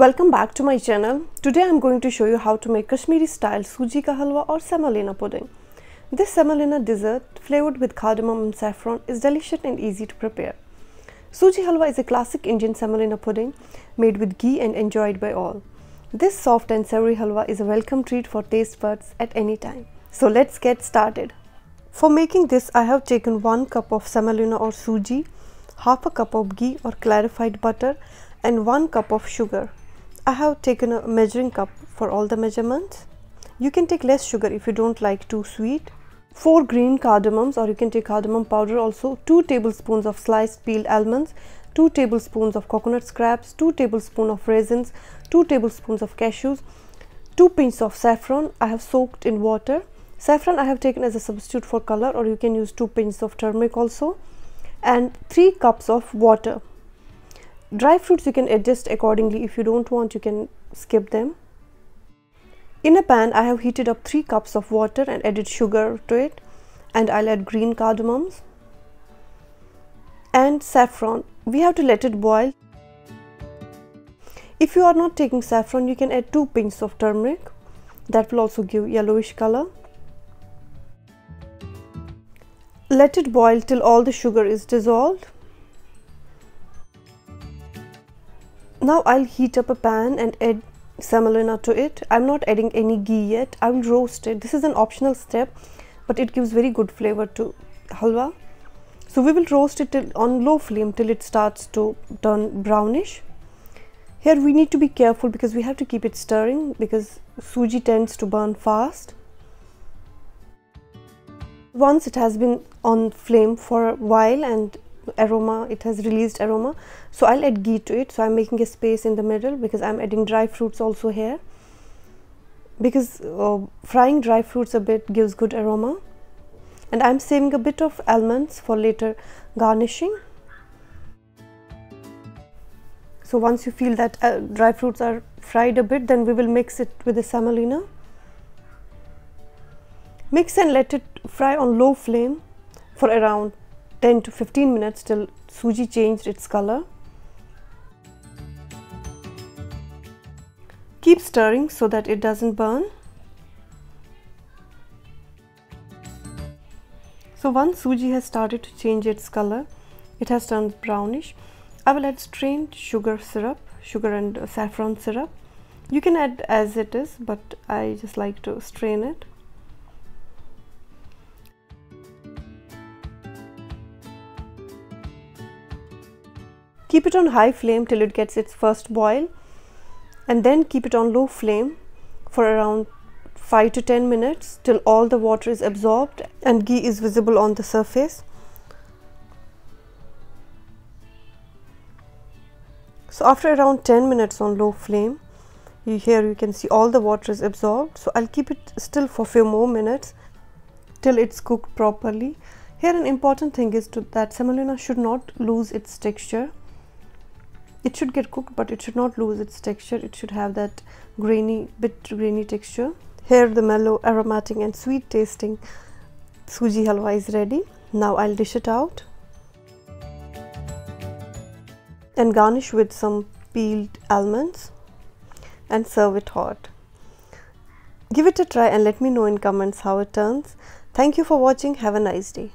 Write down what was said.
Welcome back to my channel. Today I am going to show you how to make Kashmiri style suji ka halwa or semolina pudding. This semolina dessert flavored with cardamom and saffron is delicious and easy to prepare. Suji halwa is a classic Indian semolina pudding made with ghee and enjoyed by all. This soft and savory halwa is a welcome treat for taste buds at any time. So let's get started. For making this I have taken 1 cup of semolina or suji, half a cup of ghee or clarified butter and 1 cup of sugar. I have taken a measuring cup for all the measurements. You can take less sugar if you don't like too sweet. 4 green cardamoms or you can take cardamom powder also. 2 tablespoons of sliced peeled almonds. 2 tablespoons of coconut scraps. 2 tablespoons of raisins. 2 tablespoons of cashews. 2 pinches of saffron I have soaked in water. Saffron I have taken as a substitute for color or you can use 2 pinches of turmeric also. And 3 cups of water dry fruits you can adjust accordingly. If you don't want you can skip them. In a pan i have heated up 3 cups of water and added sugar to it and i'll add green cardamoms and saffron. We have to let it boil. If you are not taking saffron you can add 2 pinches of turmeric. That will also give yellowish color. Let it boil till all the sugar is dissolved now I'll heat up a pan and add semolina to it. I'm not adding any ghee yet. I will roast it. This is an optional step but it gives very good flavor to halwa. So we will roast it on low flame till it starts to turn brownish. Here we need to be careful because we have to keep it stirring because suji tends to burn fast. Once it has been on flame for a while and aroma it has released aroma. So i'll add ghee to it. So i'm making a space in the middle because i'm adding dry fruits also here. Because uh, frying dry fruits a bit gives good aroma. And i'm saving a bit of almonds for later garnishing. So once you feel that uh, dry fruits are fried a bit then we will mix it with the semolina. Mix and let it fry on low flame for around 10 to 15 minutes till suji changed its color. Keep stirring so that it doesn't burn. So once suji has started to change its color, it has turned brownish. I will add strained sugar syrup, sugar and saffron syrup. You can add as it is, but I just like to strain it. Keep it on high flame till it gets its first boil and then keep it on low flame for around 5 to 10 minutes till all the water is absorbed and ghee is visible on the surface. So after around 10 minutes on low flame you here you can see all the water is absorbed. So I'll keep it still for few more minutes till it's cooked properly. Here an important thing is to, that semolina should not lose its texture it should get cooked but it should not lose its texture. It should have that grainy bit grainy texture. Here the mellow aromatic and sweet tasting suji halwa is ready. Now i'll dish it out and garnish with some peeled almonds and serve it hot. Give it a try and let me know in comments how it turns. Thank you for watching. Have a nice day